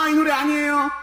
아, 이 노래 아니에요.